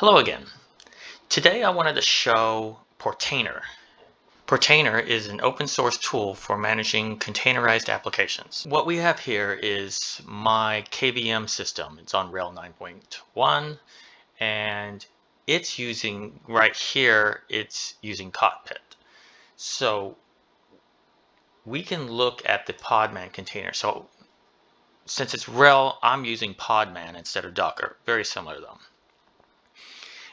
Hello again. Today I wanted to show Portainer. Portainer is an open source tool for managing containerized applications. What we have here is my KVM system. It's on RHEL 9.1 and it's using, right here, it's using Cockpit. So we can look at the Podman container. So since it's RHEL, I'm using Podman instead of Docker. Very similar though.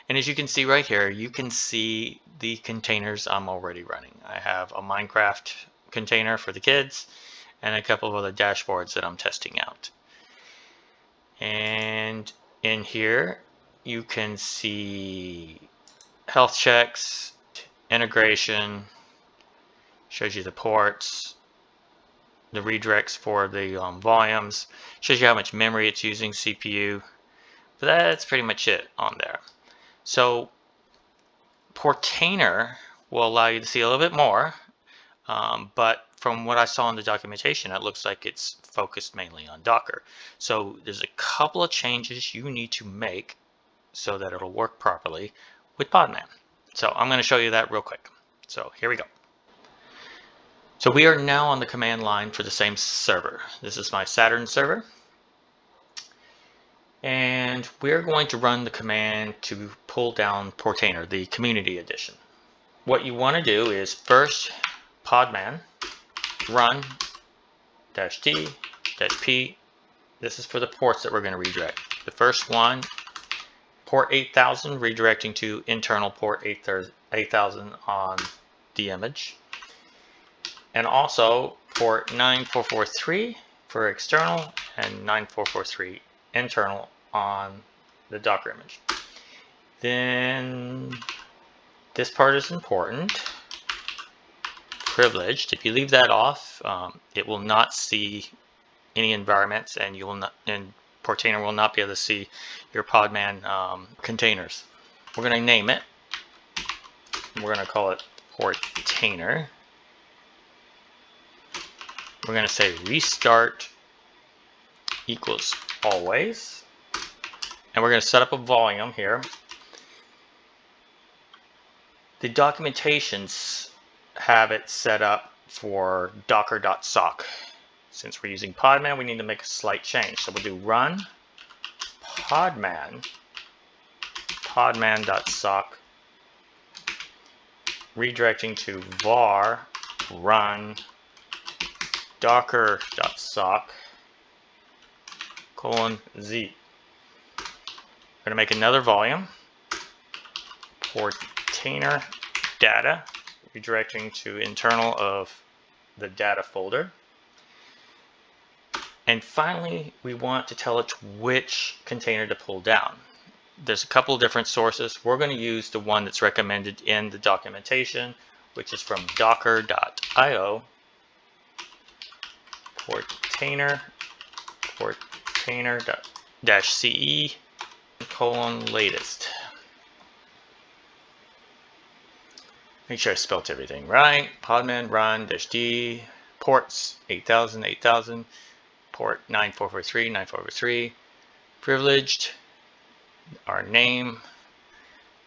And as you can see right here, you can see the containers I'm already running. I have a Minecraft container for the kids and a couple of other dashboards that I'm testing out. And in here, you can see health checks, integration, shows you the ports, the redirects for the um, volumes, shows you how much memory it's using, CPU. But that's pretty much it on there. So Portainer will allow you to see a little bit more, um, but from what I saw in the documentation, it looks like it's focused mainly on Docker. So there's a couple of changes you need to make so that it'll work properly with Podman. So I'm going to show you that real quick. So here we go. So we are now on the command line for the same server. This is my Saturn server. And we're going to run the command to pull down Portainer, the community edition. What you want to do is first podman run dash D dash P. This is for the ports that we're going to redirect. The first one, port 8000, redirecting to internal port 8000 on the image and also port 9443 for external and 9443 internal on the Docker image. Then this part is important. Privileged. If you leave that off, um, it will not see any environments, and you will not, and Portainer will not be able to see your Podman um, containers. We're going to name it. We're going to call it Portainer we're going to say restart equals always. And we're going to set up a volume here. The documentations have it set up for docker.sock. Since we're using Podman, we need to make a slight change. So we'll do run podman podman.sock redirecting to var run docker.sock colon z. We're going to make another volume, portainer data, redirecting to internal of the data folder. And finally, we want to tell it which container to pull down. There's a couple of different sources. We're going to use the one that's recommended in the documentation, which is from docker.io portainer portainer dash ce colon latest. Make sure I spelt everything right. Podman run dash d ports 8000 8000 port 9443 9443 privileged our name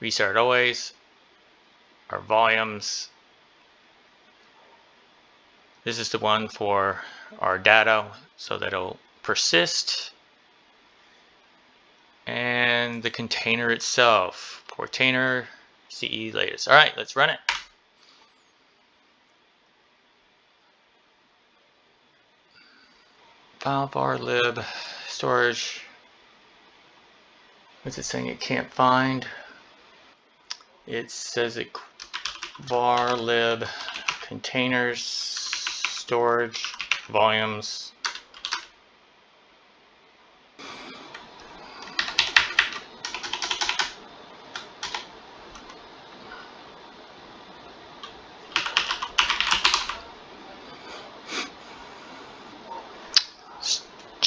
restart always our volumes this is the one for our data so that it'll persist. And the container itself, Portainer CE latest. All right, let's run it. File var lib storage. What's it saying it can't find? It says it var lib containers storage volumes.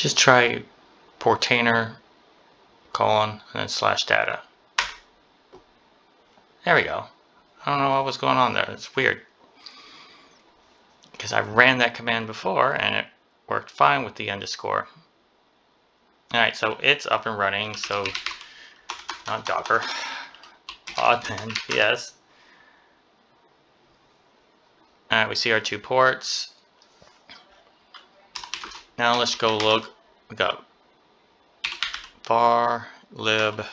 Just try Portainer colon and then slash data. There we go. I don't know what was going on there. It's weird because I ran that command before and it worked fine with the underscore. Alright, so it's up and running. So not Docker. Podman, yes. Alright, we see our two ports. Now let's go look. We got var lib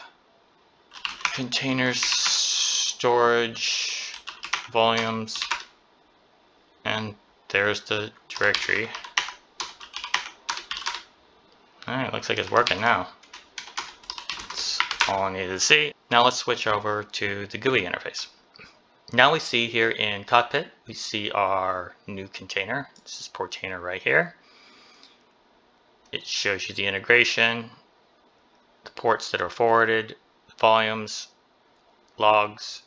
containers storage volumes and there's the directory. Alright, looks like it's working now. That's all I needed to see. Now let's switch over to the GUI interface. Now we see here in Cockpit, we see our new container. This is Portainer right here. It shows you the integration, the ports that are forwarded, volumes, logs,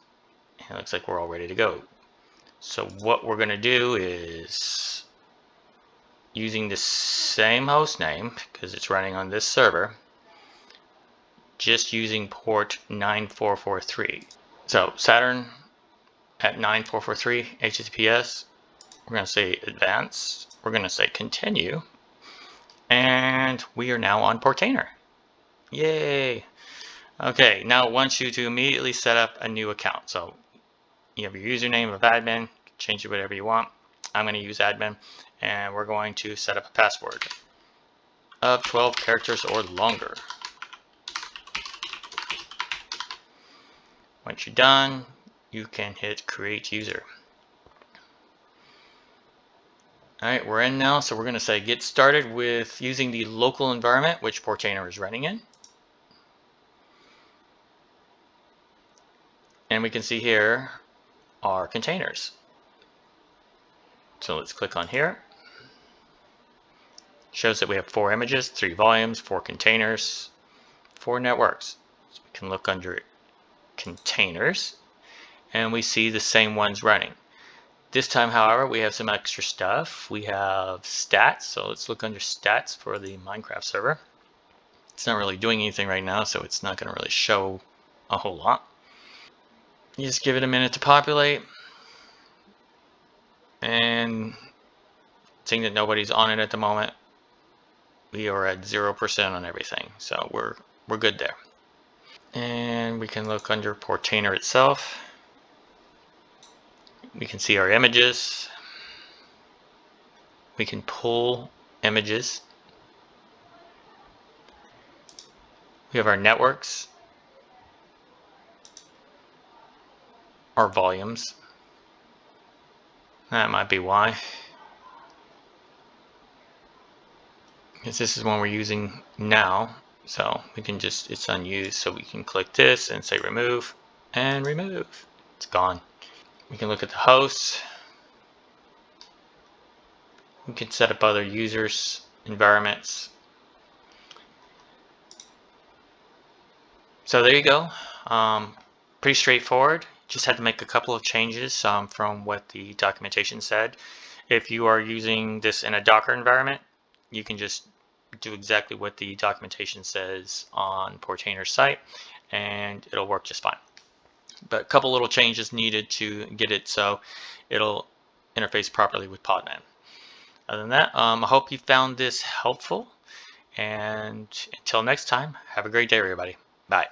and it looks like we're all ready to go. So what we're going to do is using the same host name because it's running on this server just using port 9443 so Saturn at 9443 HTTPS we're going to say advanced we're going to say continue and we are now on Portainer yay okay now it wants you to immediately set up a new account so you have your username of admin change it whatever you want I'm going to use admin and we're going to set up a password of 12 characters or longer. Once you're done, you can hit create user. Alright, we're in now, so we're going to say get started with using the local environment which Portainer is running in. And we can see here our containers. So let's click on here shows that we have four images, three volumes, four containers, four networks. So we can look under containers and we see the same ones running. This time, however, we have some extra stuff. We have stats, so let's look under stats for the Minecraft server. It's not really doing anything right now, so it's not going to really show a whole lot. You just give it a minute to populate. And seeing that nobody's on it at the moment, we are at 0% on everything. So we're, we're good there. And we can look under Portainer itself. We can see our images. We can pull images. We have our networks. Our volumes. That might be why. because this is one we're using now so we can just it's unused so we can click this and say remove and remove it's gone we can look at the hosts. We can set up other users environments. So there you go. Um, pretty straightforward. Just had to make a couple of changes um, from what the documentation said. If you are using this in a Docker environment you can just do exactly what the documentation says on Portainer's site and it'll work just fine. But a couple little changes needed to get it so it'll interface properly with Podman. Other than that, um, I hope you found this helpful and until next time, have a great day everybody. Bye.